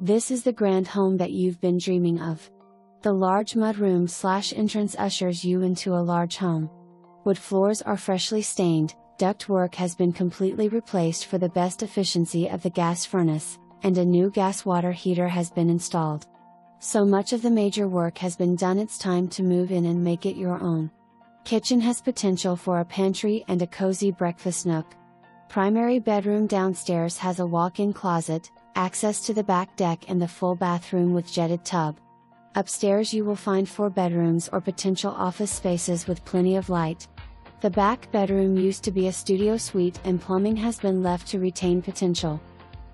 This is the grand home that you've been dreaming of. The large mudroom slash entrance ushers you into a large home. Wood floors are freshly stained, ductwork has been completely replaced for the best efficiency of the gas furnace, and a new gas water heater has been installed. So much of the major work has been done it's time to move in and make it your own. Kitchen has potential for a pantry and a cozy breakfast nook. Primary bedroom downstairs has a walk-in closet, access to the back deck and the full bathroom with jetted tub. Upstairs you will find four bedrooms or potential office spaces with plenty of light. The back bedroom used to be a studio suite and plumbing has been left to retain potential.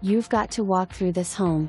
You've got to walk through this home,